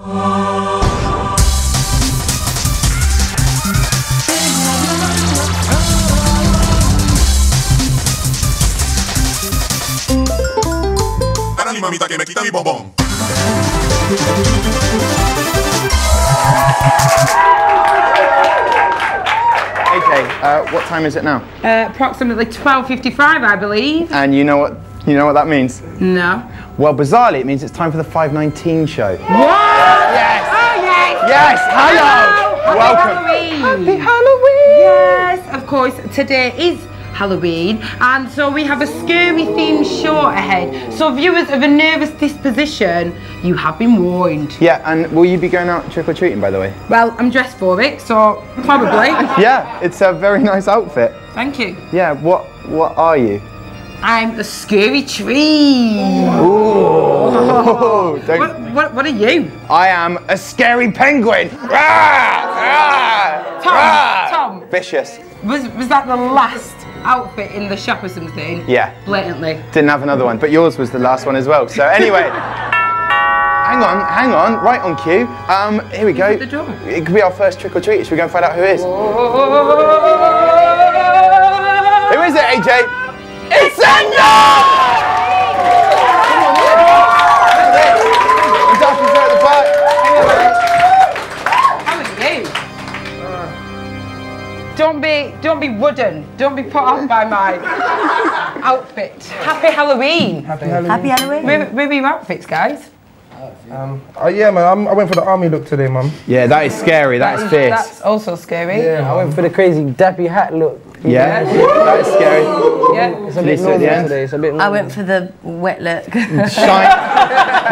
Para mi mamita que me quita mi bombón. AJ, uh, what time is it now? Uh, approximately 12.55, I believe. And you know what you know what that means? No. Well, bizarrely, it means it's time for the 519 show. What? Yes! Oh, yes! Yes, hello! Happy Welcome. Halloween! Happy Halloween! Yes, of course, today is Halloween, and so we have a scary themed show ahead. So, viewers of a nervous disposition, you have been warned. Yeah, and will you be going out trick or treating, by the way? Well, I'm dressed for it, so probably. Yeah, it's a very nice outfit. Thank you. Yeah, what what are you? I'm a scary tree. Oh, don't- What, what, what are you? I am a scary penguin. Rah! Rah! Tom, Rah! Tom. Vicious. Was, was that the last outfit in the shop or something? Yeah. Blatantly. Didn't have another one, but yours was the last one as well. So anyway, hang on, hang on, right on cue. Um, here we go. the door? It could be our first trick or treat. Should we go and find out who it is? Who is it, AJ? It's Enda! How are you? Don't be, don't be wooden. Don't be put off by my outfit. Happy Halloween. Happy Halloween. Happy Halloween. Are your outfits, guys? Oh yeah, man. I'm, I went for the army look today, man. Yeah, that is scary. That is fierce. That's also scary. Yeah. I went for the crazy dappy hat look. Yeah, that is scary. Yeah. It's a bit Lisa at the normal end. today. It's a bit Normal. I went for the wet look. Shine.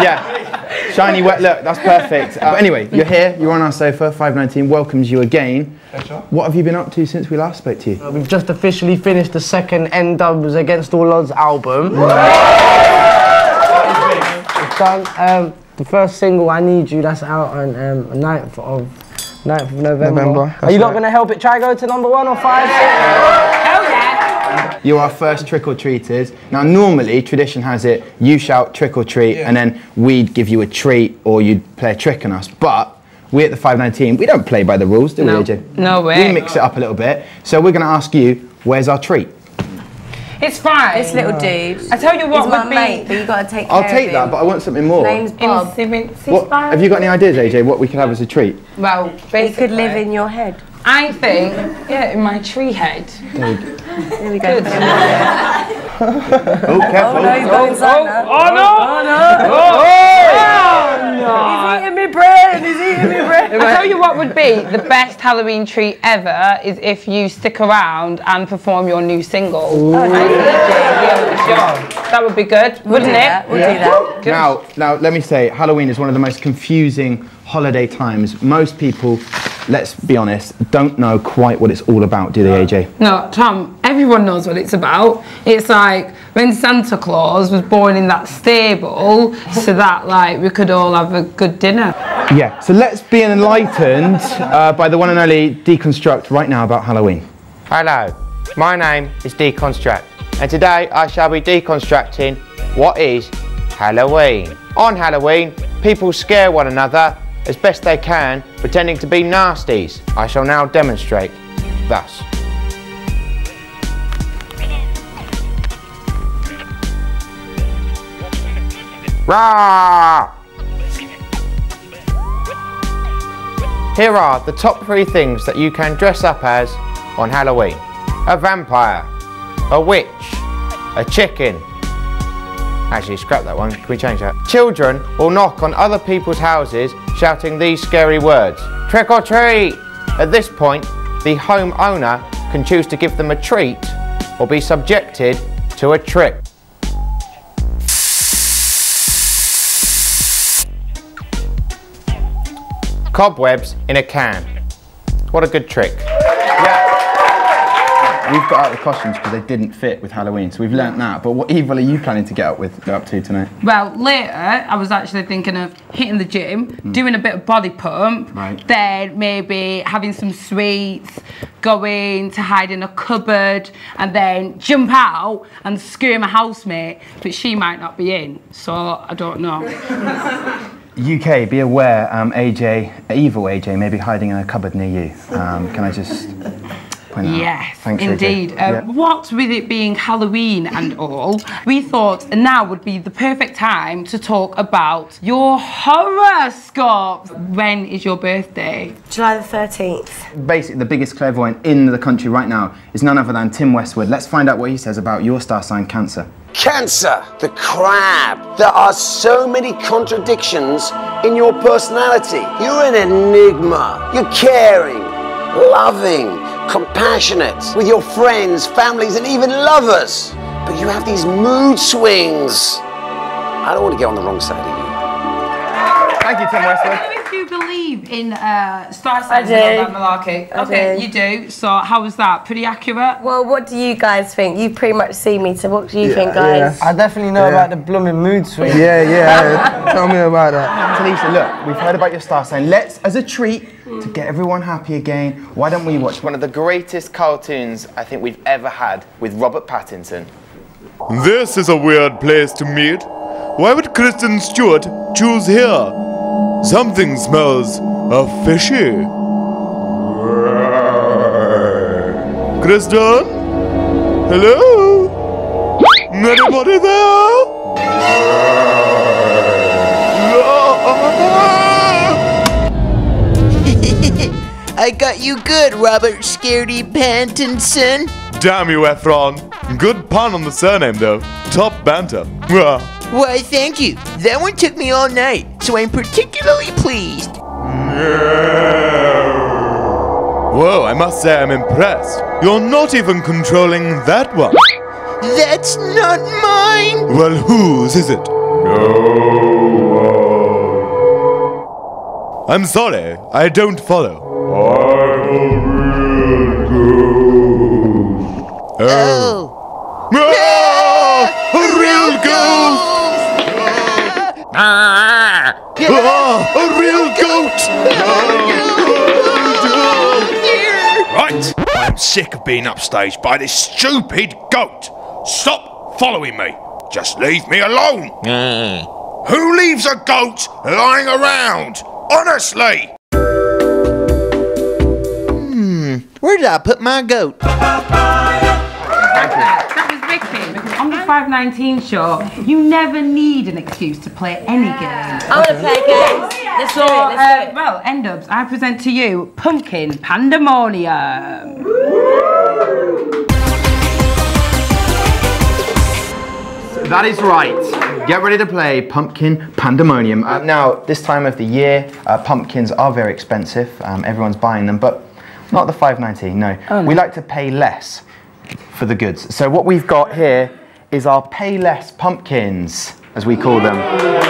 Yeah, shiny wet look. That's perfect. Uh, anyway, you're here. You're on our sofa. 519 welcomes you again. What have you been up to since we last spoke to you? We've just officially finished the second NDubz Against All Odds album. It's done. Um, the first single, I Need You, that's out on um, 9th of 9th of November. November, Are that's you not going to help it try go to number one or five? Hell yeah. You are first trick or treaters. Now, normally, tradition has it you shout trick or treat, and then we'd give you a treat or you'd play a trick on us. But we at the 519, we don't play by the rules, do No. we, AJ? No way. We mix it up a little bit. So we're going to ask you, where's our treat? It's fine. this little dude. I tell you what He's my would be. but you got to take I'll care take of that, but I want something more. Name's Bob. Intimacy What, have you got any ideas, AJ, what we could have as a treat? Well, He basically, could live in your head. I think, yeah, in my tree head. There we go. Put him on. Oh, careful. Oh no, he's going inside now. Oh no! Oh, oh. Oh. He's eating me bread. He's eating me bread. I tell you what would be the best Halloween treat ever is if you stick around and perform your new single. And DJ here at the show. That would be good, We'll wouldn't do it? that. We'll do that. Now, now, let me say, Halloween is one of the most confusing holiday times. Most people, let's be honest, don't know quite what it's all about, do they, AJ? No, Tom, everyone knows what it's about. It's like when Santa Claus was born in that stable so that like we could all have a good dinner. Yeah. So let's be enlightened uh, by the one and only Deconstruct right now about Halloween. Hello, my name is Deconstruct, and today I shall be deconstructing what is Halloween. On Halloween, people scare one another as best they can, pretending to be nasties. I shall now demonstrate thus. Rah! Here are the top three things that you can dress up as on Halloween. A vampire, a witch, a chicken. Actually, scrap that one. Can we change that? Children will knock on other people's houses shouting these scary words. Trick or treat! At this point, the homeowner can choose to give them a treat or be subjected to a trick. Cobwebs in a can. What a good trick. We've got out the costumes because they didn't fit with Halloween, so we've learnt that. But what evil are you planning to get up with, up to tonight? Well, later I was actually thinking of hitting the gym, doing a bit of body pump, Right. then maybe having some sweets, going to hide in a cupboard, and then jump out and scare my housemate, but she might not be in, so I don't know. UK, be aware, um, AJ, evil AJ, may be hiding in a cupboard near you. Um, can I just point that out? Yes, Thanks, indeed. Um, Yeah. What with it being Halloween and all, we thought now would be the perfect time to talk about your horoscope. When is your birthday? July the 13th. Basically, the biggest clairvoyant in the country right now is none other than Tim Westwood. Let's find out what he says about your star sign, Cancer. Cancer, the crab. There are so many contradictions in your personality. You're an enigma. You're caring, loving, compassionate with your friends, families, and even lovers. But you have these mood swings. I don't want to get on the wrong side of you. Thank you, Tim I Westwood. don't know if you believe in uh, star signs do. and all that malarkey. I okay, do. you do. So how was that? Pretty accurate? Well, what do you guys think? You pretty much see me, so what do you think, guys? I definitely know about the blooming mood swing. Yeah, yeah. Tell me about that. Tulisa, look, we've heard about your star sign. Let's, as a treat, to get everyone happy again, why don't we watch One of the greatest cartoons I think we've ever had with Robert Pattinson. This is a weird place to meet. Why would Kristen Stewart choose here? Something smells of fishy. Kristen? Hello? Anybody there? I got you good, Robert Scaredy Pattinson. Damn you, Efron. Good pun on the surname, though. Top banter. Mwah. Why, thank you. That one took me all night, so I'm particularly pleased. Whoa, I must say I'm impressed. You're not even controlling that one. That's not mine. Well, whose is it? No. one. I'm sorry, I don't follow. Oh. Ah, sick of being upstaged by this stupid goat. Stop following me. Just leave me alone. Who leaves a goat lying around? Honestly. Hmm. Where did I put my goat? That was Vicky, because on the 519 show, you never need an excuse to play any game. I want to play games. Let's So, do it. Let's uh, do it. well, NDubz, I present to you Pumpkin Pandemonium. That is right. Get ready to play Pumpkin Pandemonium. Uh, now, this time of the year, uh, pumpkins are very expensive. Um, everyone's buying them, but not the 5.19. No. we like to pay less for the goods. So what we've got here is our pay less pumpkins, as we call them.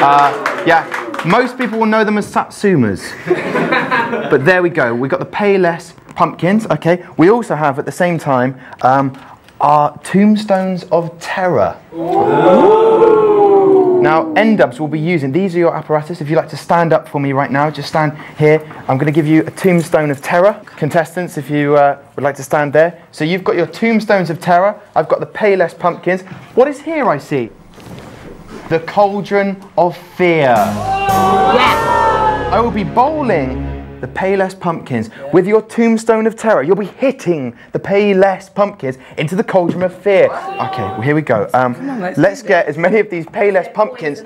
Uh, yeah, most people will know them as satsumas. but there we go. We've got the pay less pumpkins. Okay. We also have at the same time um, our tombstones of terror. Now, NDubz will be using, these are your apparatus. If you'd like to stand up for me right now, just stand here. I'm going to give you a tombstone of terror. Contestants, if you uh, would like to stand there. So you've got your tombstones of terror. I've got the Payless pumpkins. What is here I see? The cauldron of fear. I will be bowling the Payless pumpkins with your tombstone of terror. You'll be hitting the Payless pumpkins into the cauldron of fear. Okay, well, here we go. Um, let's get as many of these Payless pumpkins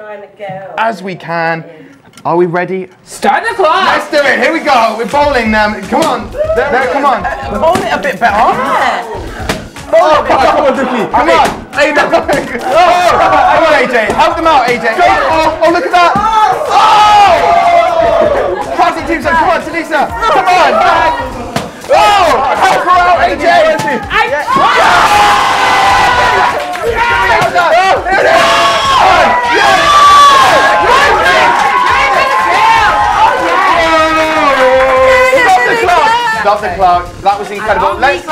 as we can. Are we ready? Start the clock! Let's do it. Here we go. We're bowling them. Come on. There, there come on. Hold it a bit better. Yeah. Oh, come on, Dookie. Come on. Hey, no. oh, come on, AJ. Help them out, AJ. Oh, oh, look at that. Oh! Classic team, come on, Tulisa. Come on. Oh, help her out, AJ. Stop the clock. Stop the clock. That was incredible. Let's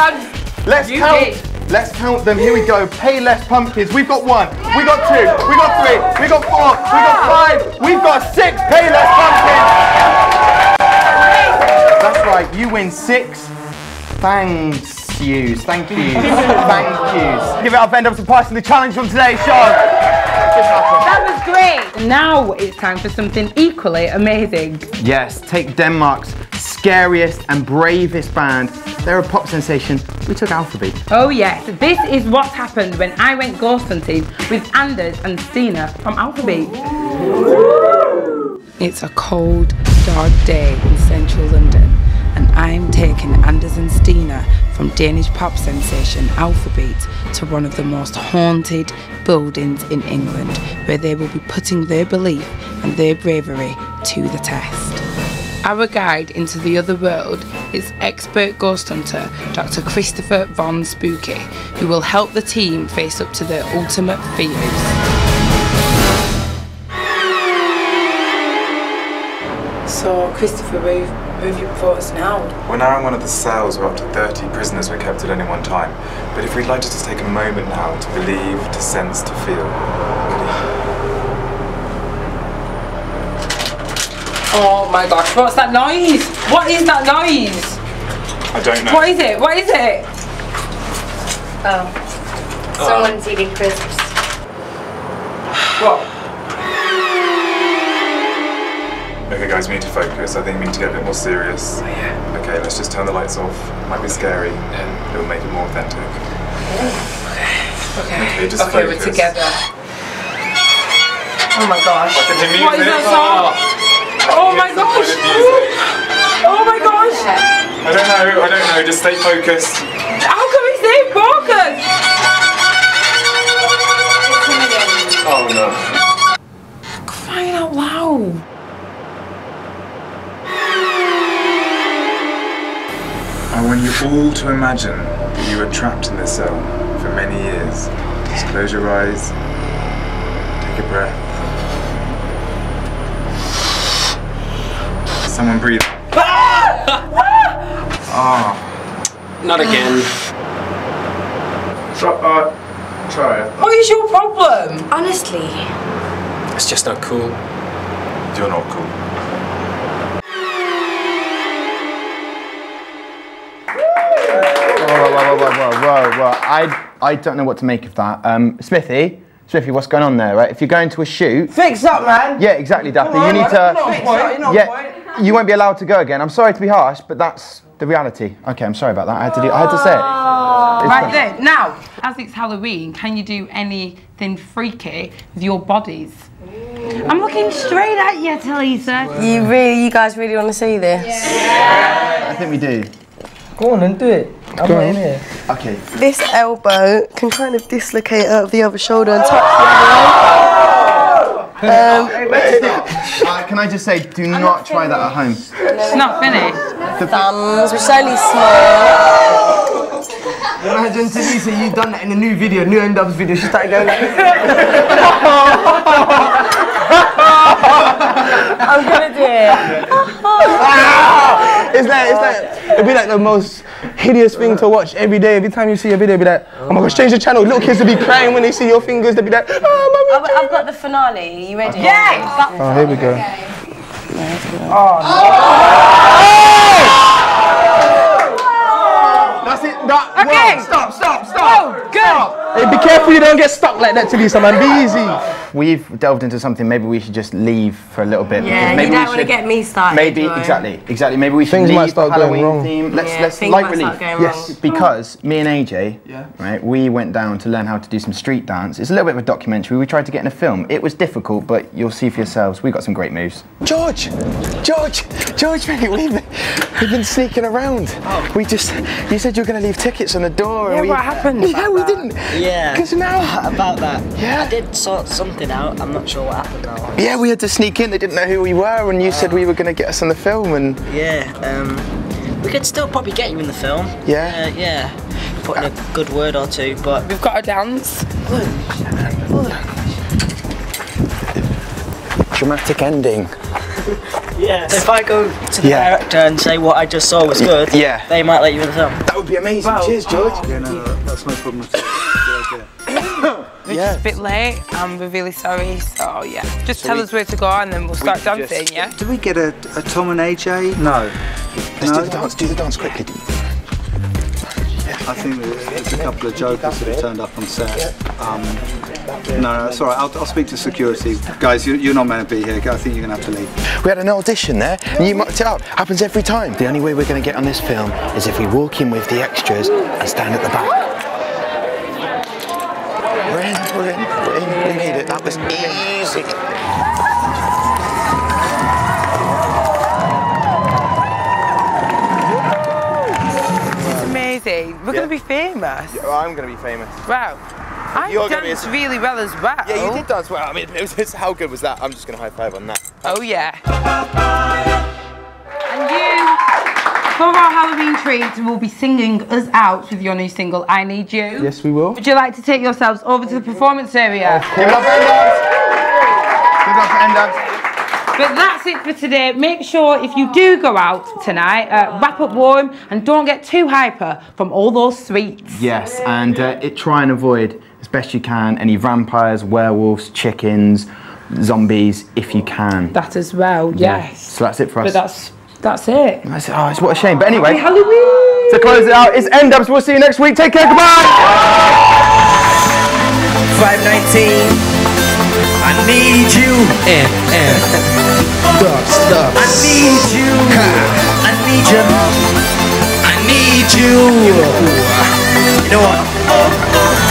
Let's count. Let's count them. Here we go. Pay less pumpkins. We've got one. We got two. We got three. We got four. We got five. We've got six. Pay less pumpkins. That's right. You win six. Thanks. Yous. Thank you. Thank yous. Give it up, end up to passing the challenge from today's show. That was was great. Now it's time for something equally amazing. Yes, take Denmark's scariest and bravest band. They're a pop sensation. We took Alphabeat. Oh yes, this is what happened when I went ghost hunting with Anders and Stine from Alphabeat. It's a cold, dark day in central London, and I'm taking Anders and Stine from Danish pop sensation Alphabeat to one of the most haunted buildings in England, where they will be putting their belief and their bravery to the test. Our guide into the other world is expert ghost hunter Dr. Christopher Von Spooky, who will help the team face up to their ultimate fears. So, Christopher, where where have you brought us now? We're now in one of the cells where up to 30 prisoners were kept at any one time. But if we'd like to just take a moment now to believe, to sense, to feel. Oh my gosh, what's that noise? What is that noise? I don't know. What is it? What is it? Oh. Uh. Someone's eating crisps. What? Okay, guys, we need to focus. I think we need to get a bit more serious. Oh, okay, let's just turn the lights off. Might be scary. And it'll make it more authentic. Oh, okay. Okay, just okay, focus. we're together. Oh my gosh. What is that song? Oh, oh my gosh. Oh my gosh. I don't know, I don't know. Just stay focused. How can we stay focused? Oh no. I want all to imagine that you were trapped in this cell for many years. Just close your eyes, take a breath. Someone breathe. Ah! Oh. Not again. Try, uh, try it. What is your problem? Honestly. It's just not cool. You're not cool. Whoa, whoa, whoa. I, I don't know what to make of that. Um, Smithy, Smithy, what's going on there, right? If you're going to a shoot... Fix up, man. Yeah, exactly, Dappy. On, you need man, to... you're not on point, you're not on yeah, you won't be allowed to go again. I'm sorry to be harsh, but that's the reality. Okay, I'm sorry about that. I had to, do, I had to say it. It's Right fine. there. Now, as it's Halloween, can you do anything freaky with your bodies? I'm looking straight at you, Tulisa. You really, you guys really want to see this? Yeah. I think we do. Go on and do it. I'm Go not on. in here. Okay. This elbow can kind of dislocate out of the other shoulder and touch the other leg. Um, Uh, can I just say, do not try that at home. It's not finished. The thumbs, which is only small. Imagine Tulisa, you done that in a new video, new NDubz video. She started going like I'm gonna do it. it's like, it's like, it'd be like the most hideous thing to watch every day. Every time you see a video, it'd be like, oh my gosh, change the channel. Little kids would be crying when they see your fingers. They'd be like, oh, mommy. I've, I've got the finale. you ready? Yes! Oh, here we go. Okay. Oh. That's it. That, Okay. whoa, stop, stop, stop. Oh, good. Hey, be careful you don't get stuck like that, Tulisa, man. Be easy. We've delved into something. Maybe we should just leave for a little bit. Yeah, maybe you we don't want to should- get me started. Maybe Joy. exactly, exactly. Maybe we should Things leave might start the going Halloween wrong. theme. Let's Yeah, let's light might relief. start going yes, wrong. because me and AJ, Yeah. right, we went down to learn how to do some street dance. It's a little bit of a documentary. We tried to get in a film. It was difficult, but you'll see for yourselves. We got some great moves. George! George! George, mate, we've been, we've been sneaking around. Oh. We just, you said you were going to leave tickets on the door. Yeah, and we, what happened Yeah, we that? didn't. Yeah. Because now. About that. Yeah. I did sort something out. I'm not sure what happened though. Yeah, we had to sneak in. They didn't know who we were, and you said we were going to get us on the film, and Yeah. Um, we could still probably get you in the film. Yeah? Uh, yeah. Put in a good word or two, but We've got a dance. dramatic ending. yeah. So if I go to the Yeah. director and say what I just saw was good, Yeah. they might let you in the film. That would be amazing. Cheers, George. Yeah, no, no, that's no problem. We're just a bit late and we're really sorry. So yeah, just tell us where to go and then we'll start dancing. Yeah. Do we get a, a Tom and AJ? No. Let's no? do the dance. Do the dance quickly. I think there's a couple of jokers that have turned up on set. Um, no, no, it's all right. I'll, I'll speak to security. Guys, you, you're not meant to be here. I think you're going to have to leave. We had an audition there, and you mucked it up. Happens every time. The only way we're going to get on this film is if we walk in with the extras and stand at the back. We're in, we're in, we're in. We made it. That was easy. It's amazing. We're going to be famous. Yeah, well, I'm going to be famous. Wow. I You're gonna be danced really well as well. Yeah, you did dance well. I mean, it was, how good was that? I'm just going to high five on that. Oh yeah. For our Halloween treat, will be singing us out with your new single, I Need You. Yes, we will. Would you like to take yourselves over to the performance area? Give it up for NDubz. Give it up for NDubz. But that's it for today. Make sure if you do go out tonight, uh, wrap up warm and don't get too hyper from all those sweets. Yes, and uh, it, try and avoid as best you can any vampires, werewolves, chickens, zombies, if you can. That as well, Yeah. yes. So that's it for us. But that's that's it. That's it. Oh, it's what a shame. But anyway, Happy Halloween! to close it out, it's NDubz. We'll see you next week. Take care. Goodbye. 519. I need you. And, and. Dubs, dubs. I need you. I need you. I need you. You know what?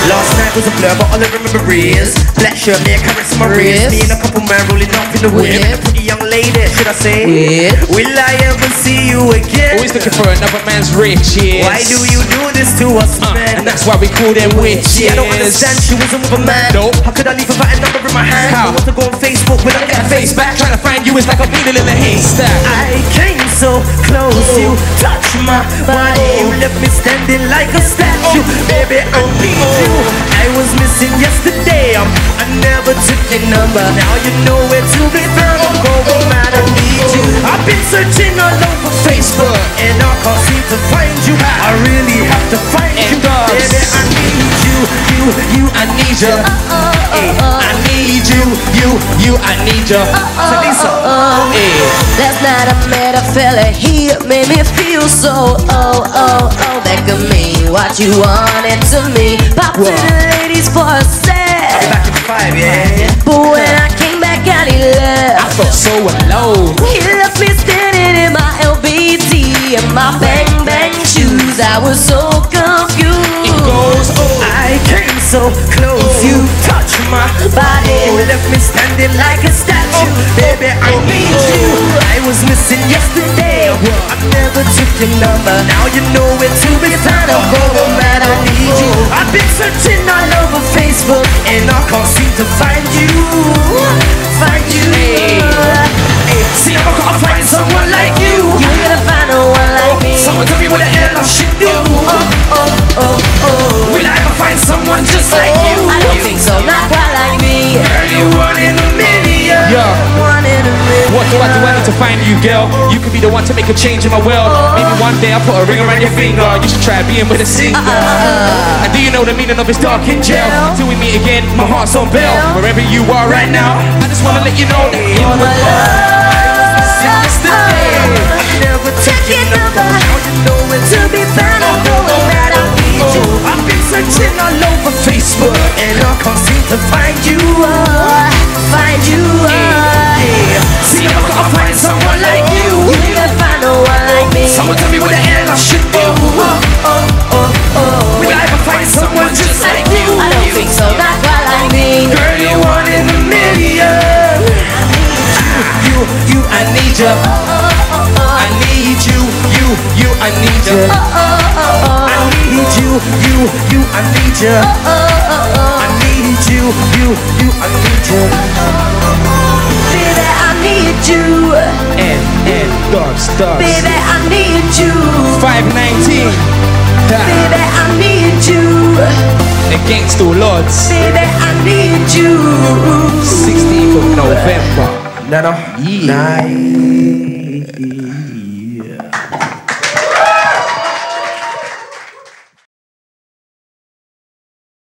Last night was a blur, but all I remember is Black shirt, me a carats in my wrist Me and a couple man rolling up in the whip And a pretty young lady, should I say Will I ever see you again? Always looking for another man's riches. Why do you do this to us, uh, man? And that's why we call them witches. See, I don't understand. She wasn't with a man. Nope. How could I leave without a number in my hand? How? I want to go on Facebook when I get a face back. Trying to find you is like a needle in a haystack. I came so close, you oh. touched my oh. body. You left me standing like a statue. Oh. Baby, I need you. I was missing yesterday. Um, I never took your number. Now you know where to be found. I'm going mad. I need you. I've been searching all over Facebook and I can't seem to find you. I really have to find you, baby. I need you, you, you. I need you. Uh, uh, uh, hey, I need you, you, you. I need you. Tulisa, hey. Last night I met a fella, he made me feel so oh oh oh That could mean what you wanted to me Pop to the ladies for a sec Back in five, yeah. But when I came back out he left I felt so alone. He left me standing in my LBD And my bang bang shoes I was so confused It goes, oh, I came so close. You touched my body, left me standing like a statue. Oh, Baby, I oh, need oh. you. I was missing yesterday. I never your number. Now you know to be found. I'm going mad. I need you. I've been searching all over Facebook and I can't seem to find you. Find you. Hey, see, I'm gonna find someone like you. You're gonna find a one like me Someone tell me what the hell I should do. What do I do? I need to find you, girl. You could be the one to make a change in my world. Maybe one day I'll put a ring around your finger. You should try being with a singer. Uh-uh. And do you know the meaning of it's dark in jail? Till we meet again, my heart's on bail. Wherever you are right now, I just wanna let you know that you're my love. Yesterday, I uh-uh. never took your number. Now you know to be found. I'm going mad. I need you. Searching all over Facebook and I can't seem to find you. Uh, find you Yeah. See, I'm gonna find someone like you. You're gonna find a one like me Someone tell me what the hell I should do. Oh, uh, oh, oh, oh. Will I ever find someone just like you? I don't think so, not quite like me Girl, you're one in a million. You, you, I need you. You. I need you, you, you, I need you. Baby, I need you And, and, dubs, dubs. Baby, I need you 519. Baby, I need you Against all odds. Baby, I need you 16th of November. Nana. Yeah. Yeah.